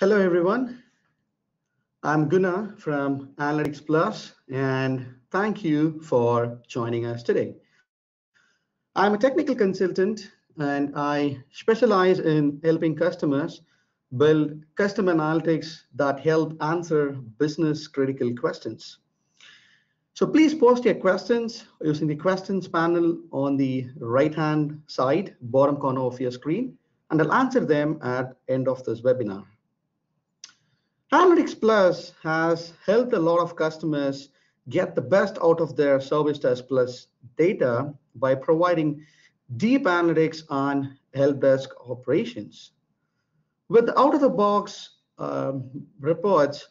Hello, everyone. I'm Gunnar from Analytics Plus, and thank you for joining us today. I'm a technical consultant, and I specialize in helping customers build custom analytics that help answer business critical questions. So please post your questions using the questions panel on the right-hand side, bottom corner of your screen, and I'll answer them at end of this webinar. Analytics Plus has helped a lot of customers get the best out of their ServiceDesk Plus data by providing deep analytics on help desk operations. With out-of-the-box um, reports,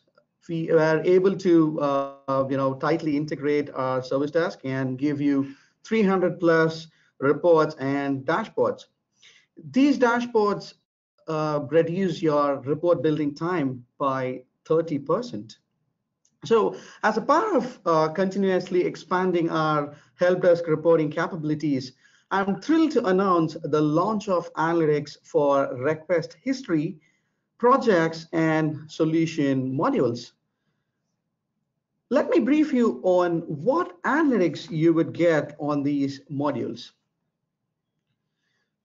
we are able to uh, you know tightly integrate our service desk and give you 300 plus reports and dashboards. These dashboards uh, reduce your report building time by 30%. So as a part of uh, continuously expanding our help desk reporting capabilities, I'm thrilled to announce the launch of analytics for request history, projects, and solution modules. Let me brief you on what analytics you would get on these modules.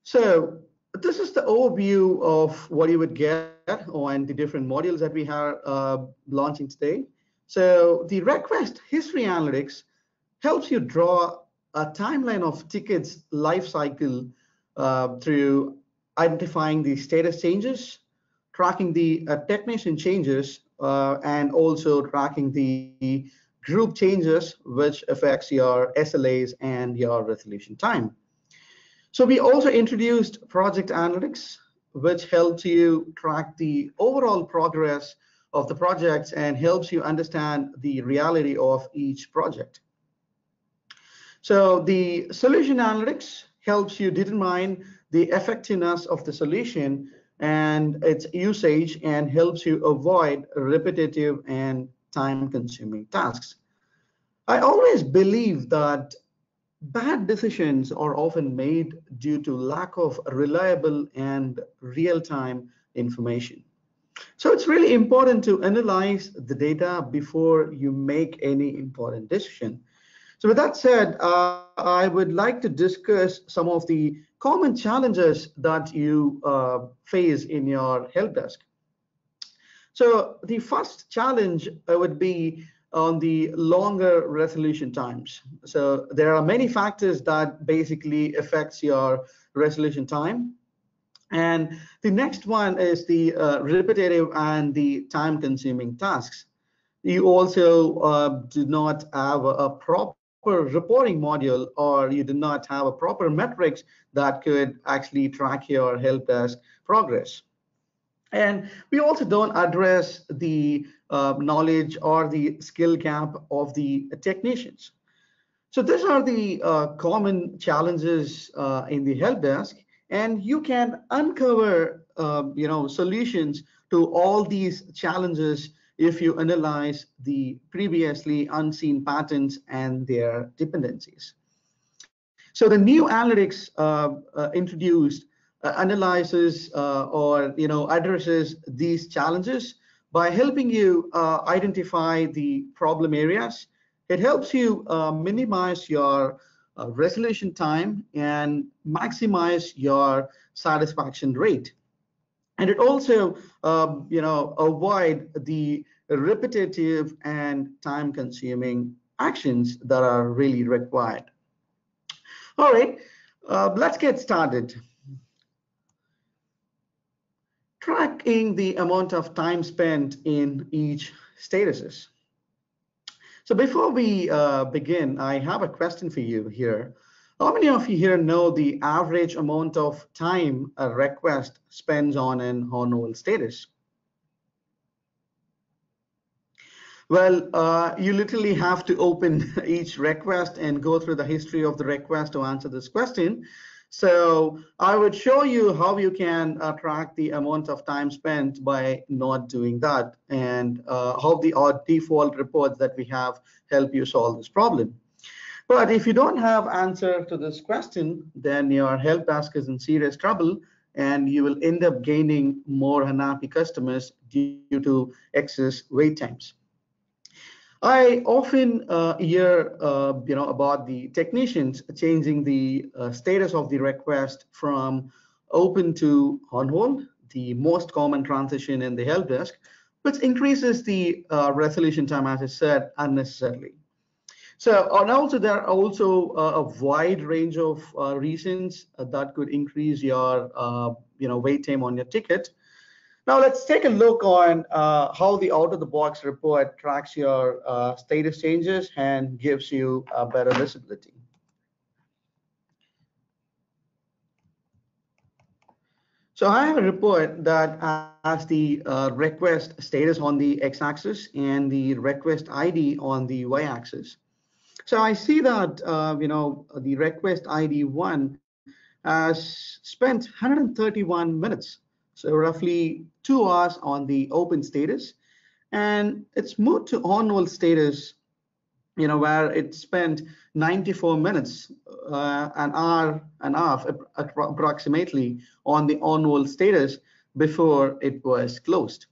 So this is the overview of what you would get on the different modules that we are uh, launching today. So the request history analytics helps you draw a timeline of tickets life cycle uh, through identifying the status changes, tracking the uh, technician changes, uh, and also tracking the group changes, which affects your SLAs and your resolution time. So we also introduced project analytics, which helps you track the overall progress of the projects and helps you understand the reality of each project. So the solution analytics helps you determine the effectiveness of the solution and its usage and helps you avoid repetitive and time consuming tasks. I always believe that bad decisions are often made due to lack of reliable and real-time information. So it's really important to analyze the data before you make any important decision. So with that said, uh, I would like to discuss some of the common challenges that you uh, face in your help desk. So the first challenge uh, would be on the longer resolution times. So there are many factors that basically affects your resolution time. And the next one is the uh, repetitive and the time consuming tasks. You also uh, do not have a, a proper reporting module or you do not have a proper metrics that could actually track your help desk progress. And we also don't address the uh, knowledge or the skill gap of the technicians. So these are the uh, common challenges uh, in the help desk, and you can uncover, uh, you know, solutions to all these challenges if you analyze the previously unseen patterns and their dependencies. So the new analytics uh, uh, introduced analyzes uh, or you know addresses these challenges by helping you uh, identify the problem areas. It helps you uh, minimize your uh, resolution time and maximize your satisfaction rate. And it also, um, you know, avoid the repetitive and time-consuming actions that are really required. All right, uh, let's get started tracking the amount of time spent in each statuses. So before we uh, begin, I have a question for you here. How many of you here know the average amount of time a request spends on an on status? Well, uh, you literally have to open each request and go through the history of the request to answer this question. So I would show you how you can uh, track the amount of time spent by not doing that and uh, how the our default reports that we have help you solve this problem. But if you don't have answer to this question, then your help desk is in serious trouble and you will end up gaining more unhappy customers due to excess wait times. I often uh, hear, uh, you know, about the technicians changing the uh, status of the request from open to on hold, the most common transition in the help desk, which increases the uh, resolution time, as I said, unnecessarily. So, and also there are also uh, a wide range of uh, reasons that could increase your, you know, wait time on your ticket. Now let's take a look on uh, how the out-of-the-box report tracks your uh, status changes and gives you a better visibility. So I have a report that has the uh, request status on the x-axis and the request ID on the y-axis. So I see that, uh, you know, the request ID one has spent 131 minutes so roughly two hours on the open status. And it's moved to on hold status, you know, where it spent 94 minutes, uh, an hour and a half approximately on the on hold status before it was closed.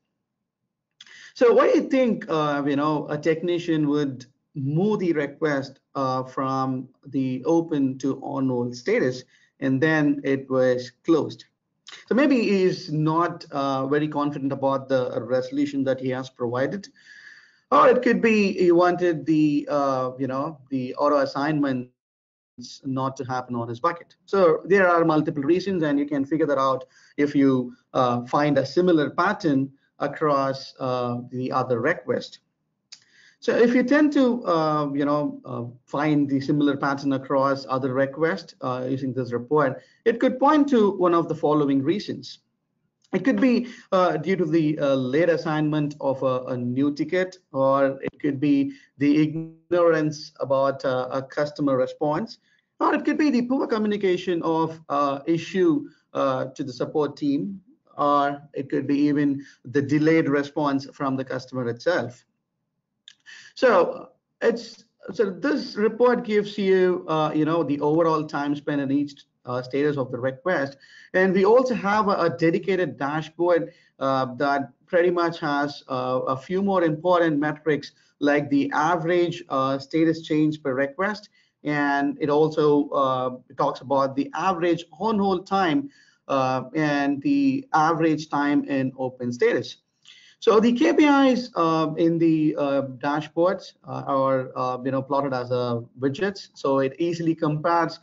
So what do you think, uh, you know, a technician would move the request uh, from the open to on hold status, and then it was closed? So maybe he is not uh, very confident about the resolution that he has provided. Or it could be he wanted the, uh, you know, the auto assignments not to happen on his bucket. So there are multiple reasons and you can figure that out if you uh, find a similar pattern across uh, the other request. So if you tend to, uh, you know, uh, find the similar pattern across other requests uh, using this report, it could point to one of the following reasons. It could be uh, due to the uh, late assignment of a, a, new ticket, or it could be the ignorance about uh, a customer response, or it could be the poor communication of issue to the support team, or it could be even the delayed response from the customer itself. So it's so this report gives you, uh, you know, the overall time spent in each uh, status of the request. And we also have a, a dedicated dashboard uh, that pretty much has uh, a few more important metrics like the average uh, status change per request. And it also uh, talks about the average on hold time and the average time in open status. So the KPIs uh, in the uh, dashboards uh, are uh, you know plotted as a widgets, so it easily compares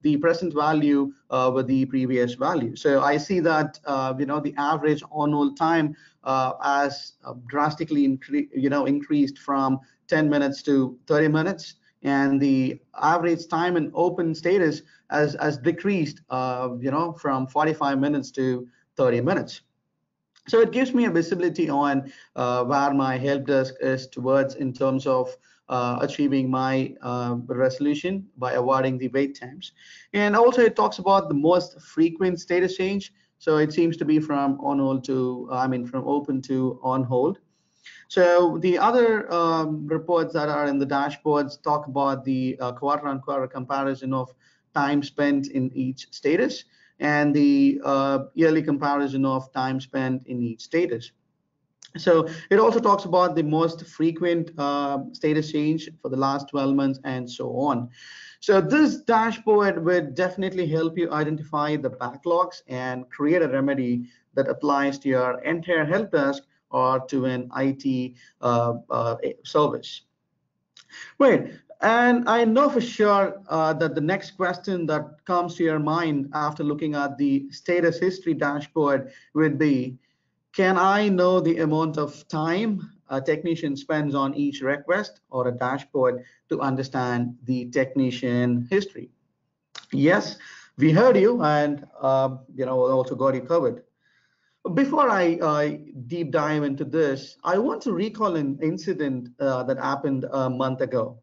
the present value uh, with the previous value. So I see that uh, you know the average on-hold time has drastically incre you know increased from 10 minutes to 30 minutes, and the average time in open status has has decreased you know from 45 minutes to 30 minutes. So it gives me a visibility on uh, where my help desk is towards in terms of uh, achieving my uh, resolution by avoiding the wait times. And also it talks about the most frequent status change. So it seems to be from on hold to, I mean, from open to on hold. So the other um, reports that are in the dashboards talk about the quarter on quarter comparison of time spent in each status and the uh, yearly comparison of time spent in each status. So it also talks about the most frequent uh, status change for the last 12 months and so on. So this dashboard would definitely help you identify the backlogs and create a remedy that applies to your entire help desk or to an IT uh, uh, service. Right. And I know for sure uh, that the next question that comes to your mind after looking at the status history dashboard would be, can I know the amount of time a technician spends on each request or a dashboard to understand the technician history? Yes, we heard you and uh, you know also got you covered. Before I uh, deep dive into this, I want to recall an incident uh, that happened a month ago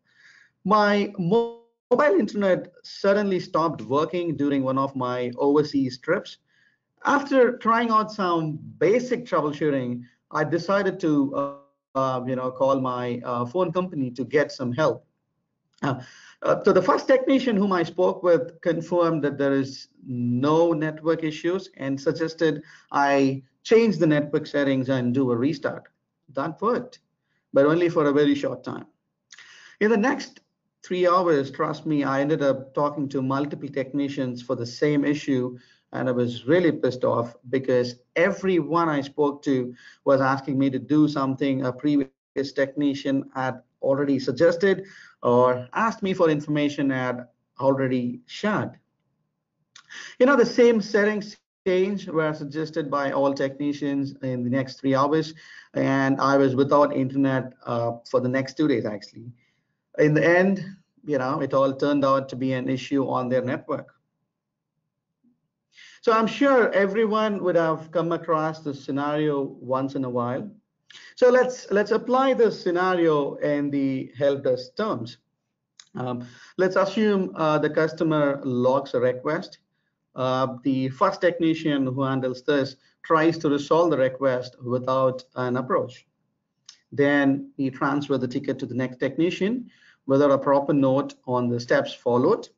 my mobile internet suddenly stopped working during one of my overseas trips. After trying out some basic troubleshooting, I decided to uh, uh, you know, call my uh, phone company to get some help. Uh, Uh, so the first technician whom I spoke with confirmed that there is no network issues and suggested I change the network settings and do a restart. That worked, but only for a very short time. In the next three hours, trust me, I ended up talking to multiple technicians for the same issue and I was really pissed off because everyone I spoke to was asking me to do something a previous technician had already suggested or asked me for information had already shared. You know, the same settings change were suggested by all technicians in the next three hours, and I was without internet uh, for the next two days actually. In the end, you know, it all turned out to be an issue on their network. So I'm sure everyone would have come across this scenario once in a while. So let's let's apply this scenario in the help desk terms. Um, let's assume uh, the customer logs a request. Uh, the first technician who handles this tries to resolve the request without an approach. Then he transfers the ticket to the next technician without a proper note on the steps followed.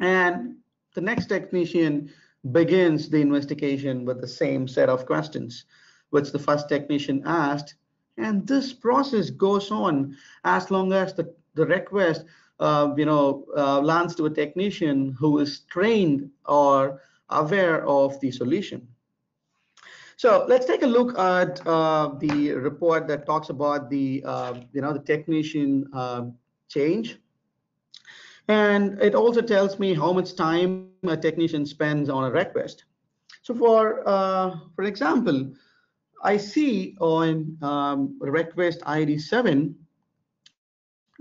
And the next technician begins the investigation with the same set of questions, which the first technician asked. And this process goes on as long as the, the request uh, you know, uh, lands to a technician who is trained or aware of the solution. So let's take a look at uh, the report that talks about the, uh, you know, the technician uh, change. And it also tells me how much time a technician spends on a request. So for, uh, for example, I see on um, request ID 7,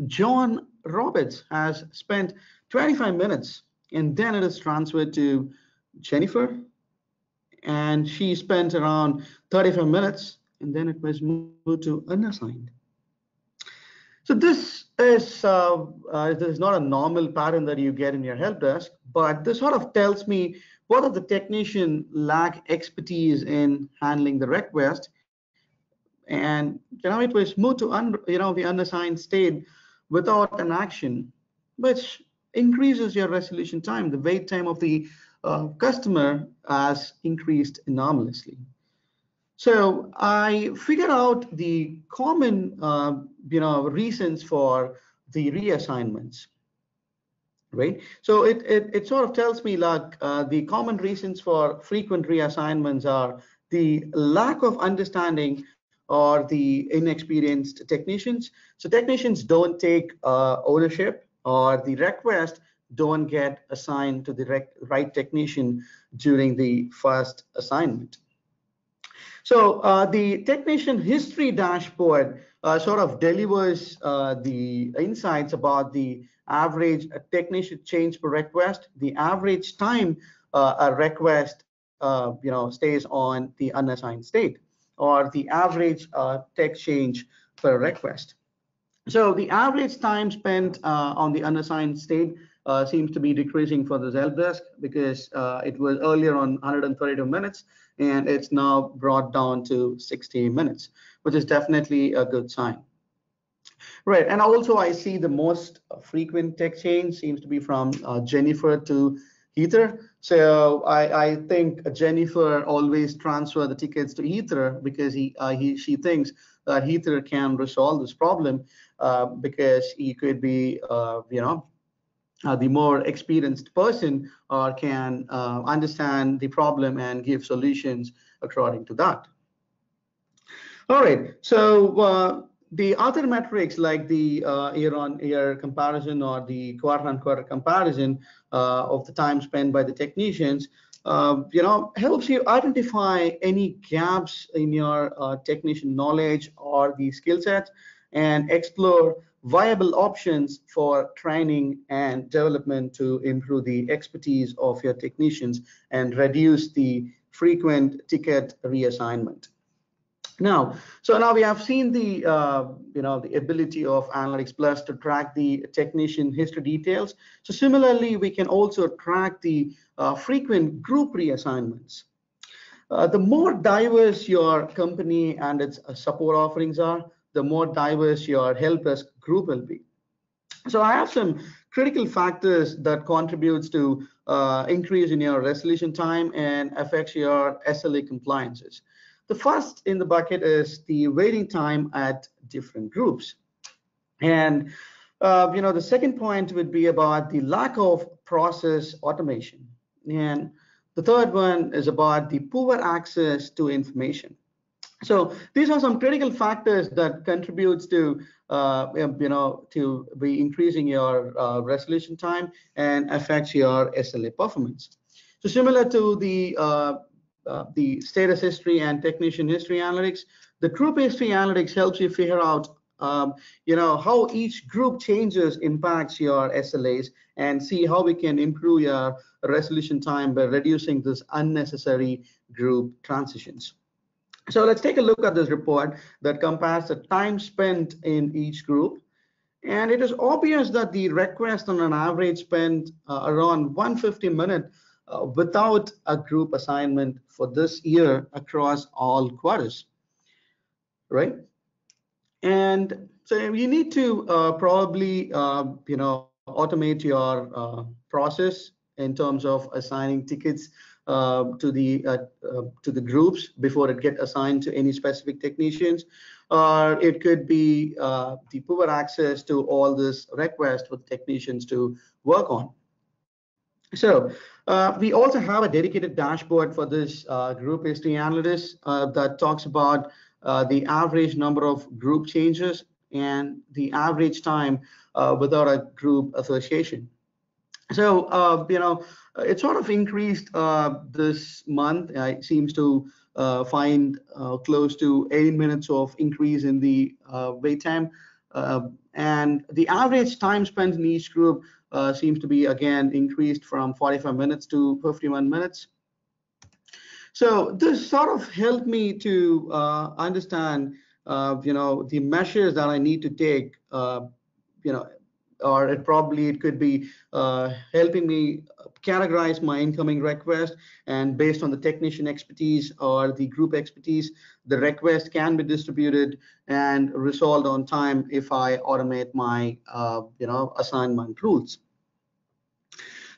John Roberts has spent 25 minutes and then it is transferred to Jennifer and she spent around 35 minutes and then it was moved to unassigned. So this is uh, uh, this is not a normal pattern that you get in your help desk, but this sort of tells me whether the technician lack expertise in handling the request, and you know it was moved to un, you know the unassigned state without an action, which increases your resolution time. The wait time of the uh, customer has increased enormously. So I figured out the common, uh, you know, reasons for the reassignments, right? So it, it, it sort of tells me like uh, the common reasons for frequent reassignments are the lack of understanding or the inexperienced technicians. So technicians don't take uh, ownership or the request don't get assigned to the right technician during the first assignment. So uh, the technician history dashboard uh, sort of delivers uh, the insights about the average technician change per request, the average time uh, a request uh, you know stays on the unassigned state, or the average uh, tech change per request. So the average time spent on the unassigned state uh, seems to be decreasing for the help desk because uh, it was earlier on 132 minutes and it's now brought down to 60 minutes, which is definitely a good sign. Right, and also I see the most frequent tech change seems to be from uh, Jennifer to Heather. So I, I, think Jennifer always transfer the tickets to Heather because he, uh, he she thinks that Heather can resolve this problem uh, because he could be, uh, you know, uh, the more experienced person uh, can uh, understand the problem and give solutions according to that. All right, so uh, the other metrics like the uh, year-on-year comparison or the quarter-on-quarter comparison uh, of the time spent by the technicians, you know, helps you identify any gaps in your technician knowledge or the skill sets and explore viable options for training and development to improve the expertise of your technicians and reduce the frequent ticket reassignment. Now, so now we have seen the, uh, you know, the ability of Analytics Plus to track the technician history details. So similarly, we can also track the uh, frequent group reassignments. Uh, the more diverse your company and its support offerings are, the more diverse your help desk group will be. So I have some critical factors that contributes to uh, increase in your resolution time and affects your SLA compliances. The first in the bucket is the waiting time at different groups. And uh, you know, the second point would be about the lack of process automation. And the third one is about the poor access to information. So these are some critical factors that contributes to uh, you know to be increasing your uh, resolution time and affects your SLA performance. So similar to the uh, uh, the status history and technician history analytics, the group history analytics helps you figure out um, you know how each group changes impacts your SLAs and see how we can improve your resolution time by reducing this unnecessary group transitions. So let's take a look at this report that compares the time spent in each group. And it is obvious that the request on an average spent uh, around 150 minutes uh, without a group assignment for this year across all quarters, right? And so you need to uh, probably, uh, you know, automate your uh, process in terms of assigning tickets uh, to the uh, uh, to the groups before it get assigned to any specific technicians. Or it could be uh, the poor access to all this request for technicians to work on. So uh, we also have a dedicated dashboard for this uh, group history analyst that talks about the average number of group changes and the average time without a group association so, uh, you know, it sort of increased uh, this month. It seems to uh, find uh, close to 18 minutes of increase in the uh, wait time. Uh, and the average time spent in each group seems to be, again, increased from 45 minutes to 51 minutes. So this sort of helped me to understand, you know, the measures that I need to take, you know, or it probably it could be uh, helping me categorize my incoming request. And based on the technician expertise or the group expertise the request can be distributed and resolved on time if i automate my uh, you know assignment rules.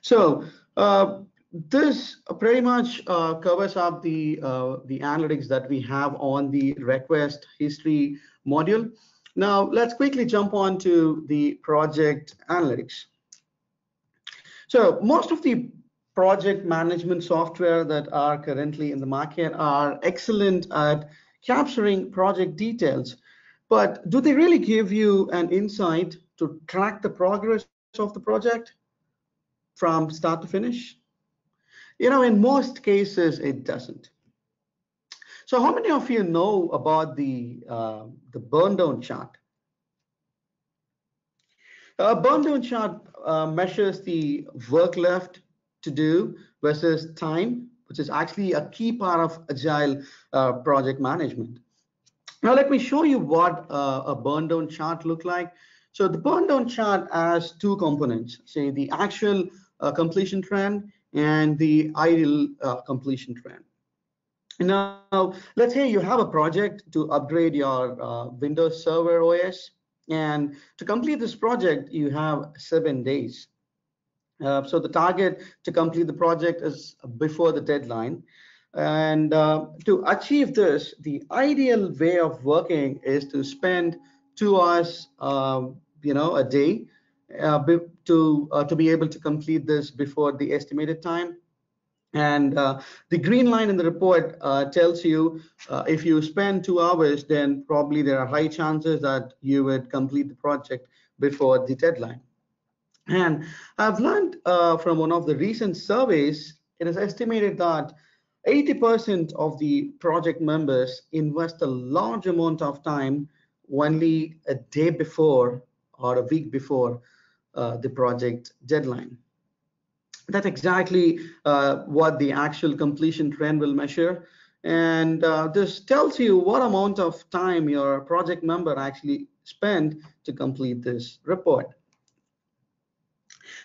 So uh, this pretty much uh, covers up the uh, the analytics that we have on the request history module now, let's quickly jump on to the project analytics. So most of the project management software that are currently in the market are excellent at capturing project details, but do they really give you an insight to track the progress of the project from start to finish? You know, in most cases, it doesn't. So how many of you know about the, uh, the burn down chart? A burn down chart uh, measures the work left to do versus time, which is actually a key part of agile uh, project management. Now let me show you what uh, a burn down chart look like. So the burn down chart has two components, say the actual uh, completion trend and the ideal uh, completion trend. Now, let's say you have a project to upgrade your uh, Windows Server OS, and to complete this project, you have seven days. Uh, so the target to complete the project is before the deadline. And uh, to achieve this, the ideal way of working is to spend two hours, um, you know, a day uh, to uh, to be able to complete this before the estimated time. And uh, the green line in the report uh, tells you uh, if you spend two hours, then probably there are high chances that you would complete the project before the deadline. And I've learned uh, from one of the recent surveys, it is estimated that 80% of the project members invest a large amount of time only a day before or a week before uh, the project deadline that's exactly uh, what the actual completion trend will measure. And uh, this tells you what amount of time your project member actually spent to complete this report.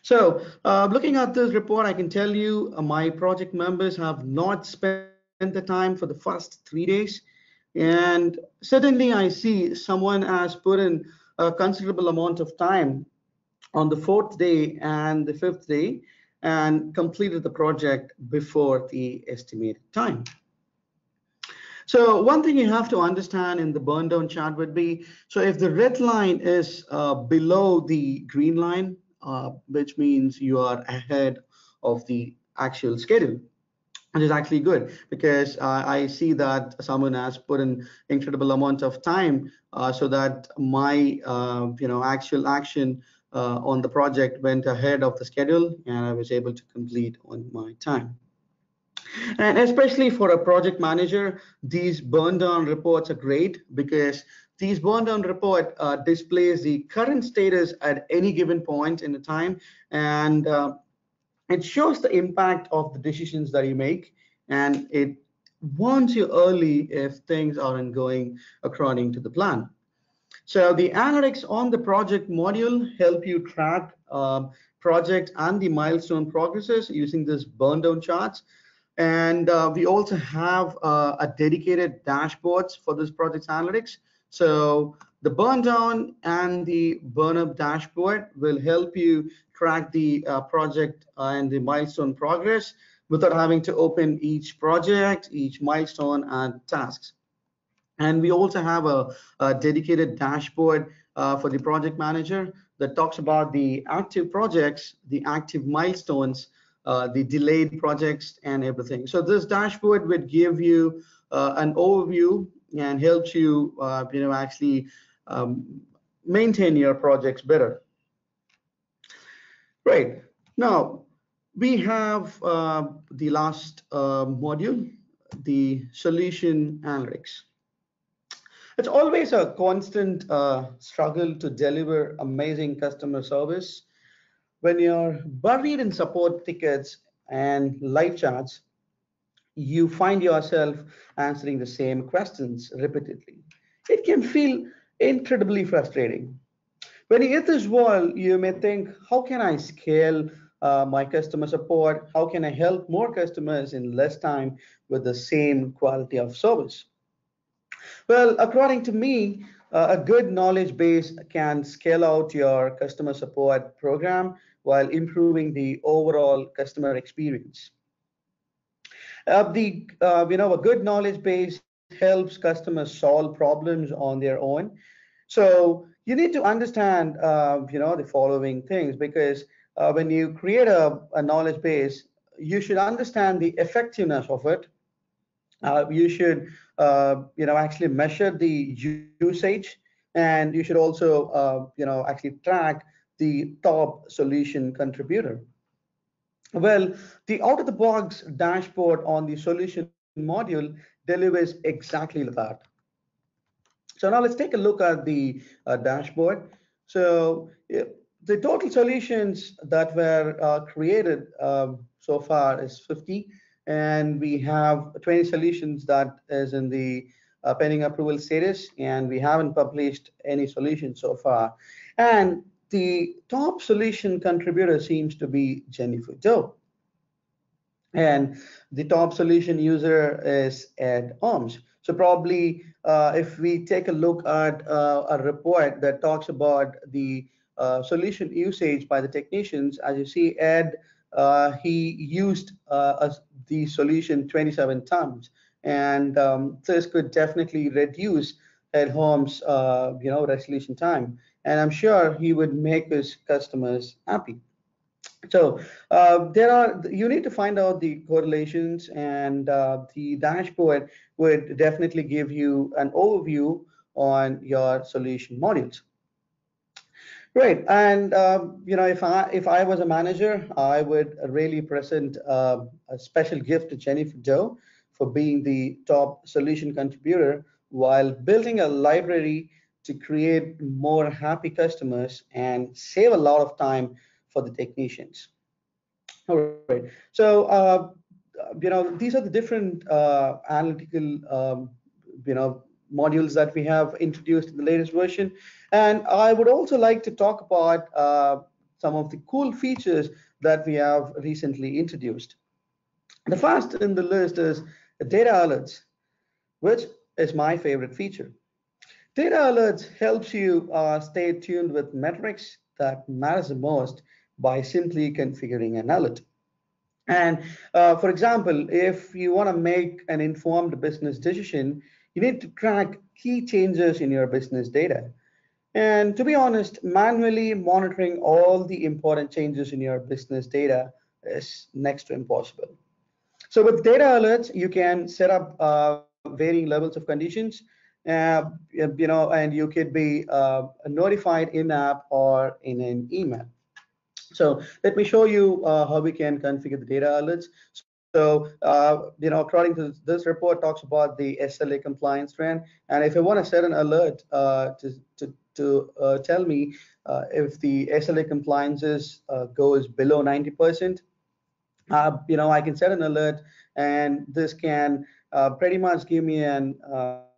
So uh, looking at this report, I can tell you uh, my project members have not spent the time for the first three days. And suddenly I see someone has put in a considerable amount of time on the fourth day and the fifth day and completed the project before the estimated time. So one thing you have to understand in the burn down chart would be, so if the red line is uh, below the green line, uh, which means you are ahead of the actual schedule, which is actually good because uh, I see that someone has put an incredible amount of time uh, so that my uh, you know actual action uh, on the project went ahead of the schedule and I was able to complete on my time. And especially for a project manager, these burn down reports are great because these burn down report uh, displays the current status at any given point in the time and uh, it shows the impact of the decisions that you make and it warns you early if things aren't going according to the plan. So the analytics on the project module help you track uh, project and the milestone progresses using this burn down charts. And uh, we also have uh, a dedicated dashboards for this project analytics. So the burn down and the burn up dashboard will help you track the uh, project and the milestone progress without having to open each project, each milestone and tasks. And we also have a, a dedicated dashboard uh, for the project manager that talks about the active projects, the active milestones, uh, the delayed projects and everything. So this dashboard would give you uh, an overview and helps you, uh, you know, actually um, maintain your projects better. Right now, we have uh, the last uh, module, the solution analytics. It's always a constant uh, struggle to deliver amazing customer service when you're buried in support tickets and live chats, you find yourself answering the same questions repeatedly. It can feel incredibly frustrating. When you hit this wall, you may think, how can I scale uh, my customer support? How can I help more customers in less time with the same quality of service? Well, according to me, uh, a good knowledge base can scale out your customer support program while improving the overall customer experience. Uh, the uh, you know a good knowledge base helps customers solve problems on their own. So you need to understand uh, you know the following things because uh, when you create a, a, knowledge base, you should understand the effectiveness of it. Uh, you should you know actually measure the usage, and you should also you know actually track the top solution contributor? Well, the out-of-the-box dashboard on the solution module delivers exactly that. So now let's take a look at the uh, dashboard. So the total solutions that were uh, created um, so far is 50, and we have 20 solutions that is in the uh, pending approval status, and we haven't published any solutions so far. And the top solution contributor seems to be Jennifer Doe. And the top solution user is Ed Holmes. So probably uh, if we take a look at uh, a report that talks about the uh, solution usage by the technicians, as you see, Ed, uh, he used uh, the solution 27 times. And um, this could definitely reduce Ed Holmes' uh, you know, resolution time and I'm sure he would make his customers happy. So uh, there are you need to find out the correlations, and uh, the dashboard would definitely give you an overview on your solution modules. Great, and uh, you know if I if I was a manager, I would really present uh, a special gift to Jennifer Doe for being the top solution contributor while building a library to create more happy customers and save a lot of time for the technicians. All right. So, uh, you know, these are the different uh, analytical, um, you know, modules that we have introduced in the latest version. And I would also like to talk about uh, some of the cool features that we have recently introduced. The first in the list is data alerts, which is my favorite feature. Data alerts helps you uh, stay tuned with metrics that matters the most by simply configuring an alert. And uh, for example, if you want to make an informed business decision, you need to track key changes in your business data. And to be honest, manually monitoring all the important changes in your business data is next to impossible. So with data alerts, you can set up uh, varying levels of conditions, uh, you know, and you could be uh, notified in-app or in an email. So let me show you uh, how we can configure the data alerts. So, uh, you know, according to this report talks about the SLA compliance trend. And if I want to set an alert uh, to, to, to uh, tell me uh, if the SLA compliances uh, goes below 90%, uh, you know, I can set an alert and this can pretty much give me an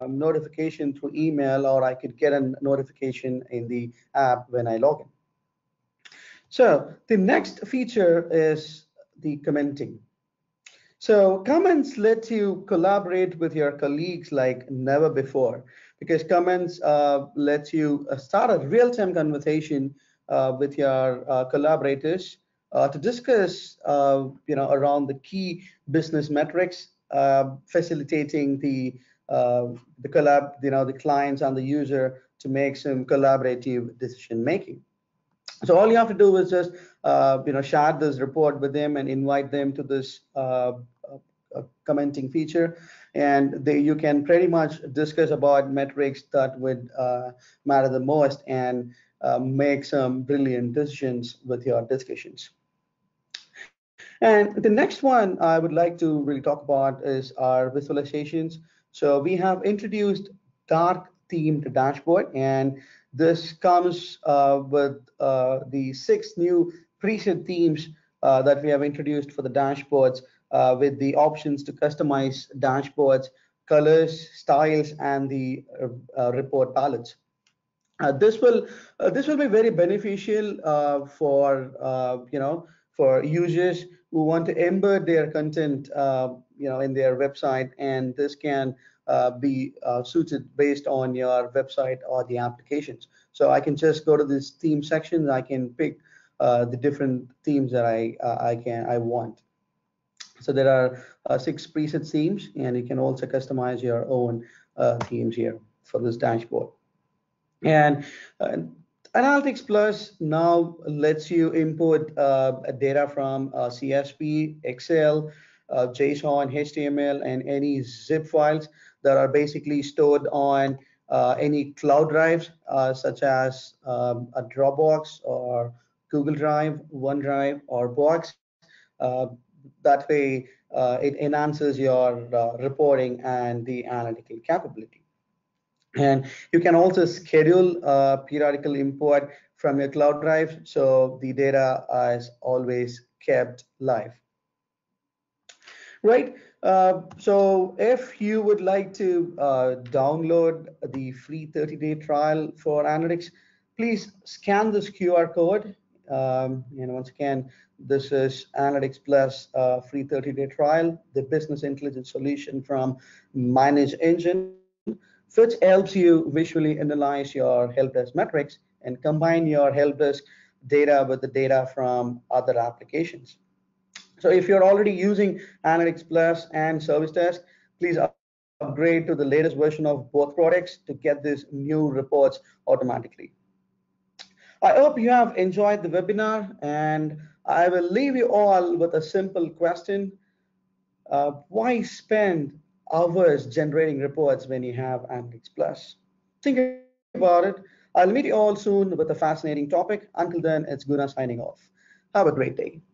notification through email or I could get a notification in the app when I log in. So the next feature is the commenting. So comments let you collaborate with your colleagues like never before because comments uh, lets you uh, start a real-time conversation uh, with your uh, collaborators uh, to discuss, uh, you know, around the key business metrics, facilitating the the collab, you know, the clients and the user to make some collaborative decision making. So all you have to do is just, you know, share this report with them and invite them to this a commenting feature and they, you can pretty much discuss about metrics that would uh, matter the most and uh, make some brilliant decisions with your discussions. And the next one I would like to really talk about is our visualizations. So we have introduced dark themed dashboard and this comes uh, with uh, the six new preset themes uh, that we have introduced for the dashboards uh, with the options to customize dashboards, colors, styles, and the uh, uh report palettes. Uh, this will uh, this will be very beneficial for you know for users who want to embed their content you know in their website, and this can be suited based on your website or the applications. So I can just go to this theme section. I can pick the different themes that I I can I want. So there are uh, six preset themes, and you can also customize your own uh, themes here for this dashboard. And uh, Analytics Plus now lets you import uh, data from uh, CSV, Excel, uh, JSON, HTML, and any zip files that are basically stored on any cloud drives, such as um, a Dropbox or Google Drive, OneDrive, or Box that way uh, it enhances your uh, reporting and the analytical capability. And you can also schedule uh, periodical import from your cloud drive so the data is always kept live. Right, uh, so if you would like to uh, download the free 30-day trial for analytics, please scan this QR code. Um, and once again, this is Analytics Plus uh, free 30-day trial, the business intelligence solution from ManageEngine, which helps you visually analyze your help desk metrics and combine your help desk data with the data from other applications. So if you're already using Analytics Plus and ServiceDesk, please upgrade to the latest version of both products to get these new reports automatically. I hope you have enjoyed the webinar and I will leave you all with a simple question. Uh, why spend hours generating reports when you have Analytics Plus? Think about it. I'll meet you all soon with a fascinating topic. Until then, it's Guna signing off. Have a great day.